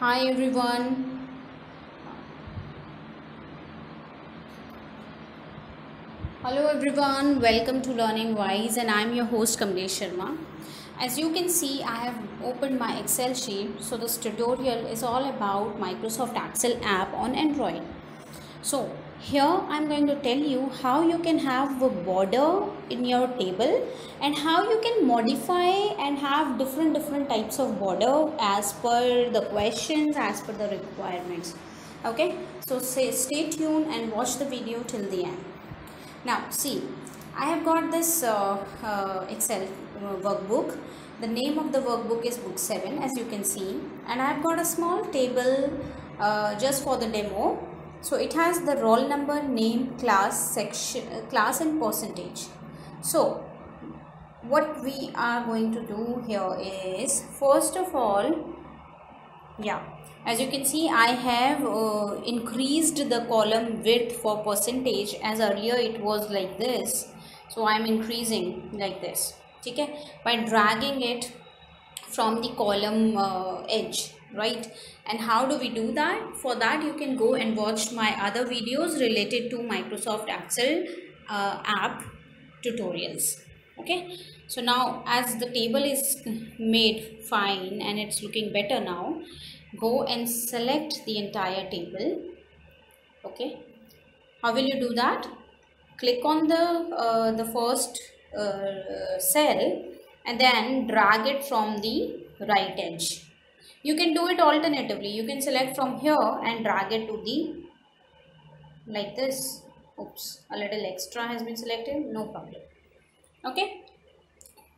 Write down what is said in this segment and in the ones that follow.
Hi everyone. Hello everyone. Welcome to Learning Wise and I'm your host Kamlesh Sharma. As you can see, I have opened my Excel sheet. So this tutorial is all about Microsoft Excel app on Android. So here I'm going to tell you how you can have a border in your table and how you can modify and have different different types of border as per the questions as per the requirements. Okay? So say, stay tuned and watch the video till the end. Now see I have got this uh, uh, Excel uh, workbook. The name of the workbook is book 7 as you can see. And I have got a small table uh, just for the demo so it has the roll number name class section uh, class and percentage. So what we are going to do here is first of all yeah as you can see I have uh, increased the column width for percentage. As earlier it was like this. So I am increasing like this. Okay? By dragging it from the column uh, edge right? And how do we do that? For that you can go and watch my other videos related to microsoft excel uh, app tutorials okay? So now as the table is made fine and it's looking better now go and select the entire table okay? How will you do that? Click on the uh, the first uh, cell and then drag it from the right edge you can do it alternatively. You can select from here and drag it to the like this. Oops a little extra has been selected. No problem. Okay?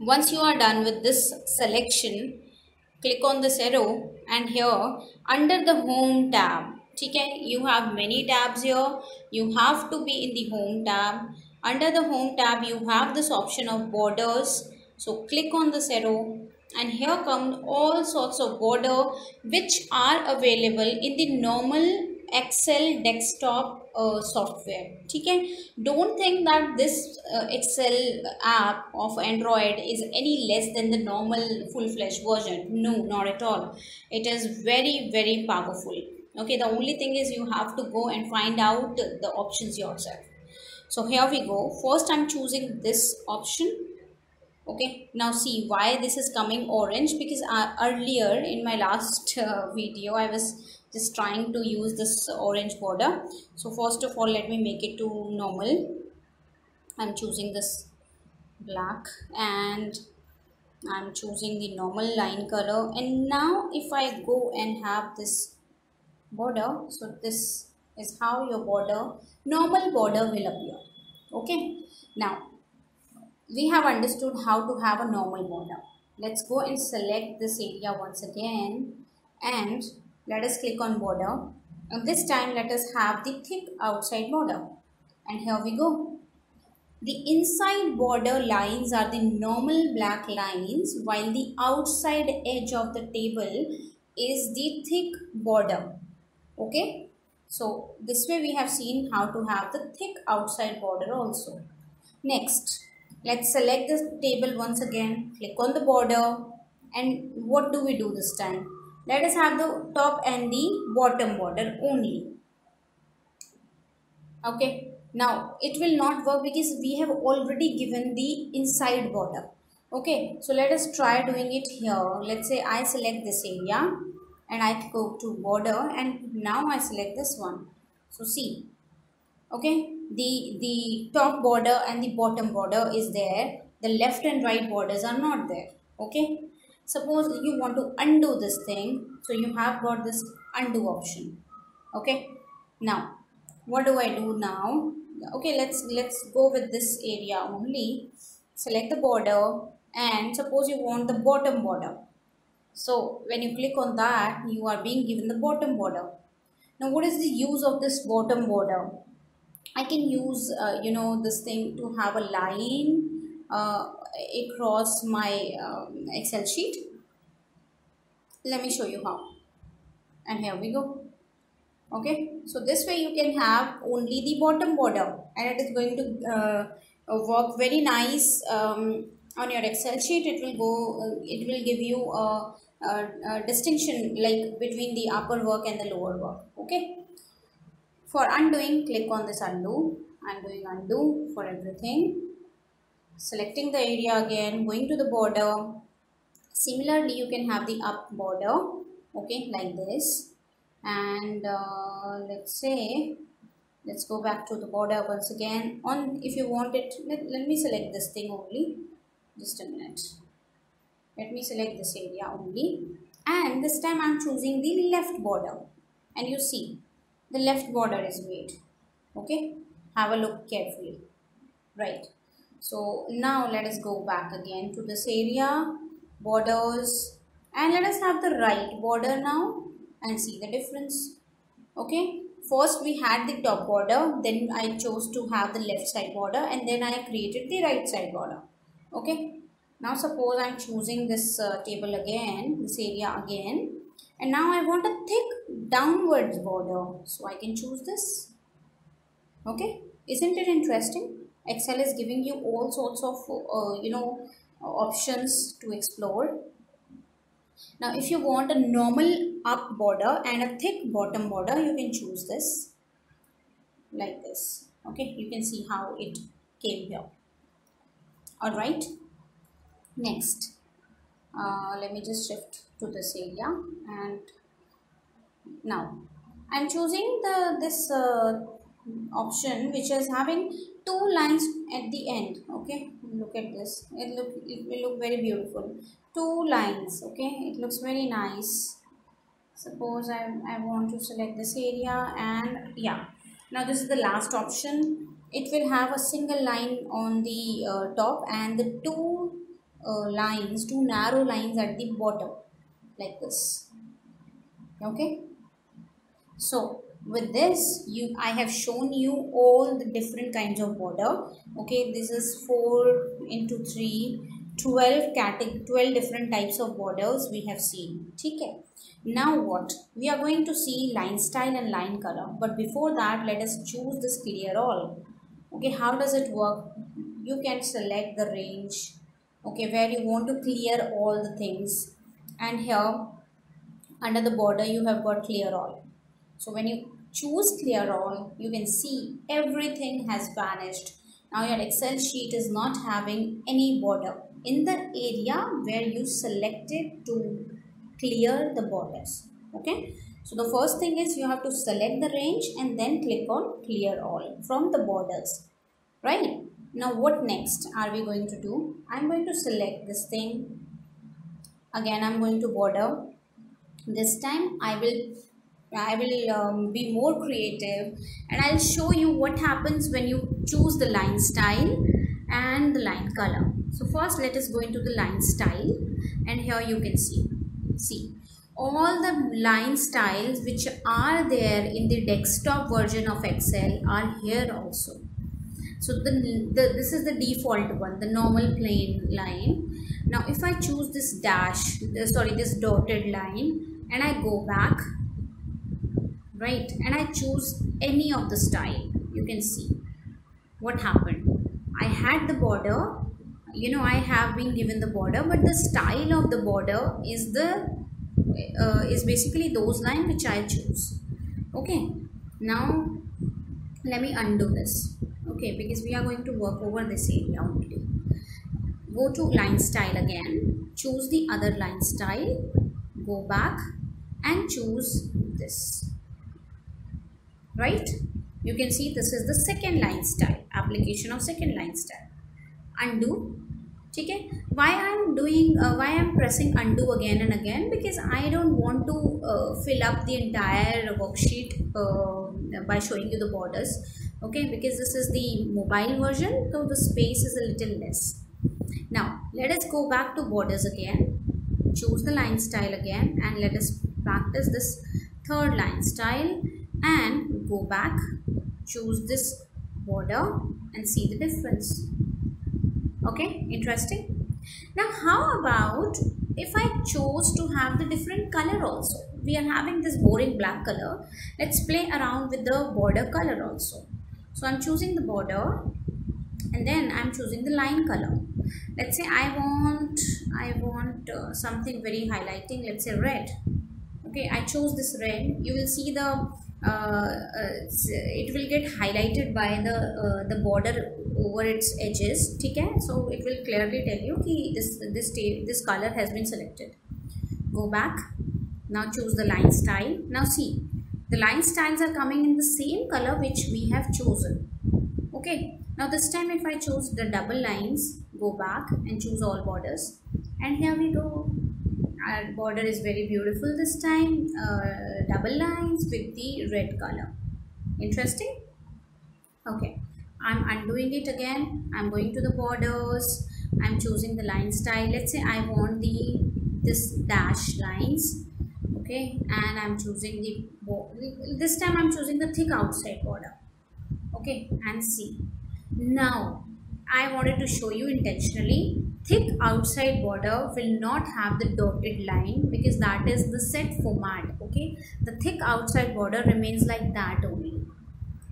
Once you are done with this selection click on this arrow and here under the home tab okay you have many tabs here. You have to be in the home tab. Under the home tab you have this option of borders. So click on this arrow and here come all sorts of border which are available in the normal excel desktop uh, software. okay don't think that this uh, excel app of android is any less than the normal full-fledged version. No not at all. It is very very powerful. Okay the only thing is you have to go and find out the options yourself. So here we go. First i'm choosing this option okay now see why this is coming orange because uh, earlier in my last uh, video i was just trying to use this orange border. So first of all let me make it to normal. I'm choosing this black and i'm choosing the normal line color. And now if i go and have this border so this is how your border normal border will appear. Okay now we have understood how to have a normal border let's go and select this area once again and let us click on border. And this time let us have the thick outside border. And here we go. The inside border lines are the normal black lines while the outside edge of the table is the thick border. Okay? So this way we have seen how to have the thick outside border also. Next let's select the table once again click on the border and what do we do this time? Let us have the top and the bottom border only. Okay now it will not work because we have already given the inside border. Okay so let us try doing it here. Let's say i select this area and i go to border and now i select this one. So see okay? The the top border and the bottom border is there. The left and right borders are not there. Okay? Suppose you want to undo this thing so you have got this undo option. Okay? Now what do i do now? Okay let's let's go with this area only. Select the border and suppose you want the bottom border. So when you click on that you are being given the bottom border. Now what is the use of this bottom border I can use uh, you know this thing to have a line uh, across my um, excel sheet. Let me show you how. And here we go. Okay? So this way you can have only the bottom border and it is going to uh, work very nice um, on your excel sheet. It will go uh, it will give you a uh, uh, distinction like between the upper work and the lower work. Okay for undoing click on this undo. I'm doing undo for everything. Selecting the area again going to the border. Similarly you can have the up border okay like this. And uh, let's say let's go back to the border once again. On if you want it let, let me select this thing only. Just a minute. Let me select this area only. And this time I'm choosing the left border. And you see the left border is made. Okay? Have a look carefully. Right. So now let us go back again to this area borders and let us have the right border now and see the difference. Okay? First we had the top border then I chose to have the left side border and then I created the right side border. Okay? Now suppose I'm choosing this uh, table again this area again and now I want a thick downwards border. So I can choose this. Okay? Isn't it interesting? Excel is giving you all sorts of uh, you know options to explore. Now if you want a normal up border and a thick bottom border you can choose this. Like this. Okay? You can see how it came here. All right next. Uh, let me just shift to this area and now I'm choosing the this uh, option which is having two lines at the end okay? Look at this. It look it will look very beautiful. Two lines okay? It looks very nice. Suppose I, I want to select this area and yeah. Now this is the last option. It will have a single line on the uh, top and the two uh, lines, two narrow lines at the bottom like this. Okay. So with this you I have shown you all the different kinds of border. Okay, this is 4 into 3 12 category 12 different types of borders we have seen. Okay. Now what? We are going to see line style and line color. But before that let us choose this clear all. Okay how does it work? You can select the range okay where you want to clear all the things. And here under the border you have got clear all so when you choose clear all you can see everything has vanished. Now your excel sheet is not having any border. In the area where you selected to clear the borders okay? So the first thing is you have to select the range and then click on clear all from the borders right? Now what next are we going to do? I'm going to select this thing. Again i'm going to border. This time i will i will um, be more creative and i'll show you what happens when you choose the line style and the line color. So first let us go into the line style and here you can see see all the line styles which are there in the desktop version of excel are here also. So the, the this is the default one the normal plain line. Now if i choose this dash sorry this dotted line and i go back right? And i choose any of the style. You can see what happened. I had the border. You know i have been given the border but the style of the border is the uh, is basically those lines which i choose. Okay. Now let me undo this. Okay because we are going to work over this area only. Go to line style again. Choose the other line style. Go back and choose this right? You can see this is the second line style application of second line style. Undo. okay why i'm doing uh, why i'm pressing undo again and again? Because i don't want to uh, fill up the entire worksheet uh, by showing you the borders. Okay? Because this is the mobile version so the space is a little less. Now let us go back to borders again. Choose the line style again and let us practice this third line style and go back choose this border and see the difference. Okay interesting. Now how about if I chose to have the different color also? We are having this boring black color. Let's play around with the border color also. So I'm choosing the border and then I'm choosing the line color. let's say i want i want uh, something very highlighting. Let's say red. Okay i chose this red. You will see the it will get highlighted by the uh, the border over its edges okay so it will clearly tell you okay this this this color has been selected. Go back. Now choose the line style. Now see the line styles are coming in the same color which we have chosen. Okay? Now this time if i choose the double lines go back and choose all borders. And here we go our border is very beautiful this time. Uh, double lines with the red color. Interesting? Okay. I'm undoing it again. I'm going to the borders. I'm choosing the line style. Let's say I want the this dash lines. Okay. And I'm choosing the this time I'm choosing the thick outside border. Okay. And see. Now I wanted to show you intentionally thick outside border will not have the dotted line because that is the set format okay? The thick outside border remains like that only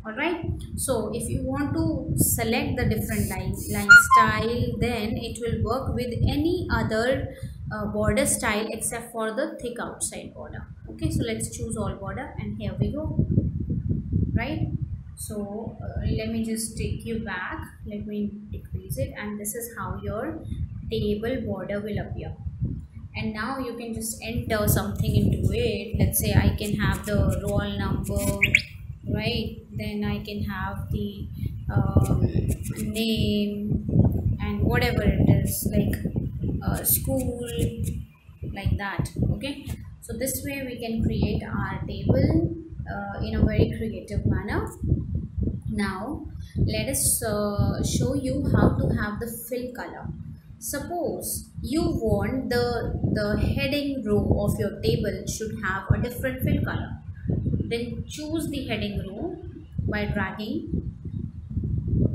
all right so if you want to select the different line line style then it will work with any other uh, border style except for the thick outside border okay? So let's choose all border and here we go right? So uh, let me just take you back. Let me decrease it and this is how your table border will appear. And now you can just enter something into it. Let's say I can have the roll number right? Then I can have the um, name and whatever it is like uh, school like that okay? So this way we can create our table uh, in a very creative manner. Now let us uh, show you how to have the fill color suppose you want the the heading row of your table should have a different fill color. Then choose the heading row by dragging.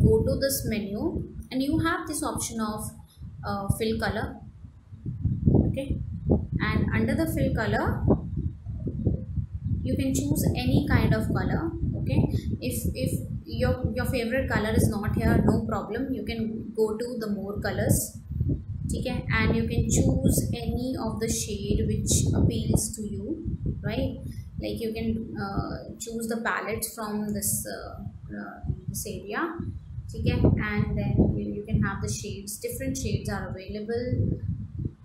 Go to this menu and you have this option of uh, fill color. Okay? And under the fill color you can choose any kind of color. Okay? If if your your favorite color is not here no problem. You can go to the more colors okay and you can choose any of the shade which appeals to you right? Like you can uh, choose the palette from this uh, uh, this area okay and then you, you can have the shades different shades are available.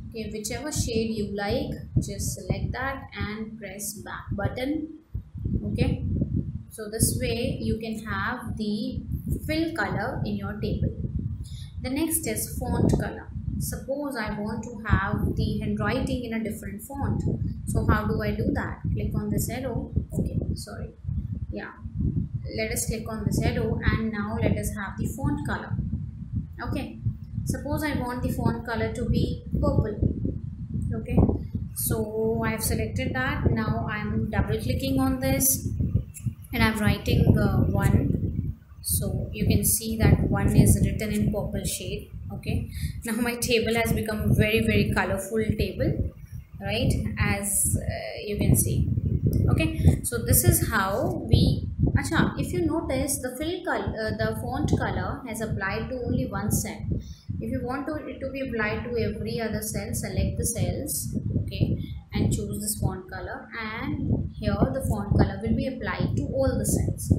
Okay whichever shade you like just select that and press back button okay? So this way you can have the fill color in your table. The next is font color suppose I want to have the handwriting in a different font. So how do I do that? Click on this arrow. Okay sorry. Yeah. Let us click on this arrow and now let us have the font color. Okay. Suppose I want the font color to be purple. Okay. So I've selected that. Now I'm double clicking on this and I'm writing uh, one. So you can see that one is written in purple shade okay. Now my table has become very very colorful table right? As uh, you can see. Okay. So this is how we Acha, if you notice the fill color uh, the font color has applied to only one cell. If you want to, it to be applied to every other cell select the cells okay and choose this font color and here the font color will be applied to all the cells.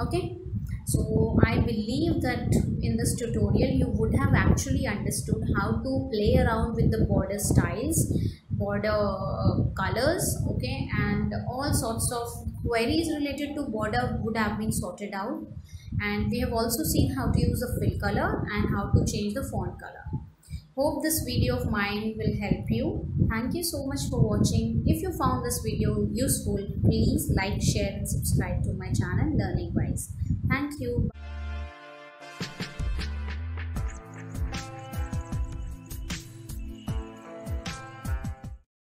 Okay so I believe that in this tutorial you would have actually understood how to play around with the border styles border uh, colors okay? And all sorts of queries related to border would have been sorted out. And we have also seen how to use the fill color and how to change the font color hope this video of mine will help you. Thank you so much for watching. If you found this video useful please like share and subscribe to my channel learning wise. Thank you